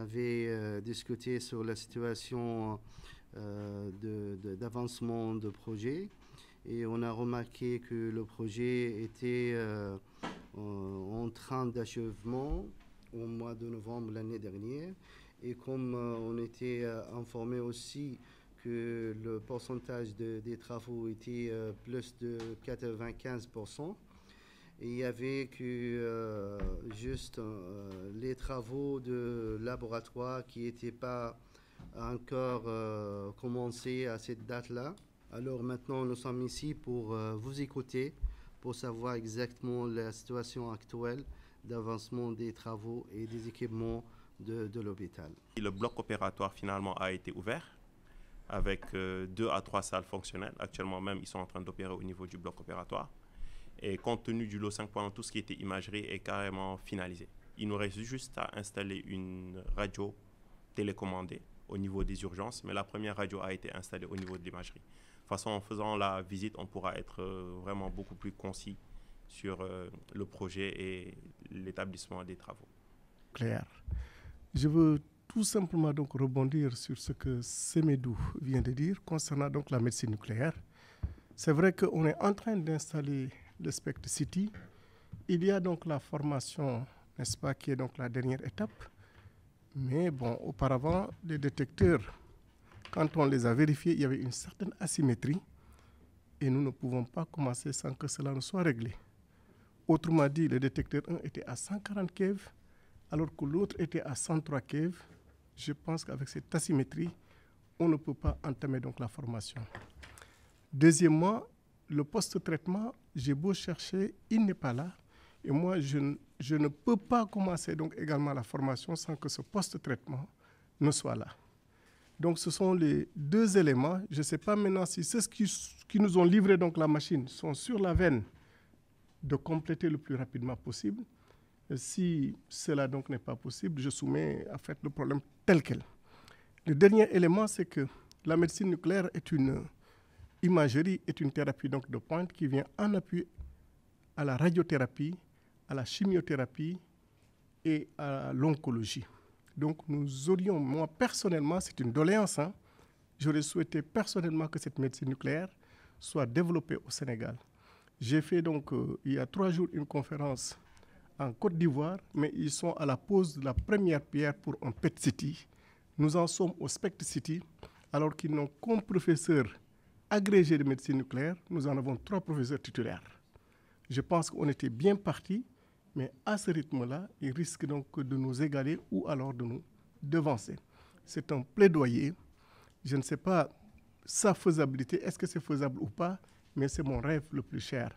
avait discuté sur la situation d'avancement de, projet et on a remarqué que le projet était en train d'achèvement au mois de novembre l'année dernière. Et comme on était informé aussi que le pourcentage des travaux était plus de 95%, il y avait que euh, juste euh, les travaux de laboratoire qui n'étaient pas encore euh, commencés à cette date-là. Alors maintenant, nous sommes ici pour vous écouter, pour savoir exactement la situation actuelle d'avancement des travaux et des équipements de, de l'hôpital. Le bloc opératoire finalement a été ouvert avec deux à trois salles fonctionnelles. Actuellement même, ils sont en train d'opérer au niveau du bloc opératoire. Et compte tenu du lot 5.1, tout ce qui était imagerie est carrément finalisé. Il nous reste juste à installer une radio télécommandée au niveau des urgences, mais la première radio a été installée au niveau de l'imagerie. De toute façon, en faisant la visite, on pourra être euh, vraiment beaucoup plus concis sur euh, le projet et l'établissement des travaux. Claire, je veux tout simplement donc rebondir sur ce que Semedou vient de dire concernant donc la médecine nucléaire. C'est vrai qu'on est en train d'installer le Spect City. Il y a donc la formation, n'est-ce pas, qui est donc la dernière étape. Mais bon, auparavant, les détecteurs, quand on les a vérifiés, il y avait une certaine asymétrie et nous ne pouvons pas commencer sans que cela ne soit réglé. Autrement dit, le détecteur 1 était à 140 keV, alors que l'autre était à 103 keV. Je pense qu'avec cette asymétrie, on ne peut pas entamer donc la formation. Deuxièmement, le post-traitement, j'ai beau chercher, il n'est pas là. Et moi, je, ne peux pas commencer donc également la formation sans que ce post-traitement ne soit là. Donc, ce sont les deux éléments. Je ne sais pas maintenant si ceux qui, qui nous ont livré donc la machine sont sur la veine de compléter le plus rapidement possible. Si cela donc n'est pas possible, je soumets à fait le problème tel quel. Le dernier élément, c'est que la médecine nucléaire est une Imagerie est une thérapie donc de pointe qui vient en appui à la radiothérapie, à la chimiothérapie et à l'oncologie. Donc nous aurions, moi personnellement, c'est une doléance, hein, j'aurais souhaité personnellement que cette médecine nucléaire soit développée au Sénégal. J'ai fait donc euh, il y a trois jours une conférence en Côte d'Ivoire, mais ils sont à la pose de la première pierre pour un PET City. Nous en sommes au SPECT City, alors qu'ils n'ont qu'un professeur agrégé de médecine nucléaire, nous en avons trois professeurs titulaires. Je pense qu'on était bien parti, mais à ce rythme-là, il risque donc de nous égaler ou alors de nous devancer. C'est un plaidoyer. Je ne sais pas sa faisabilité, est-ce que c'est faisable ou pas, mais c'est mon rêve le plus cher.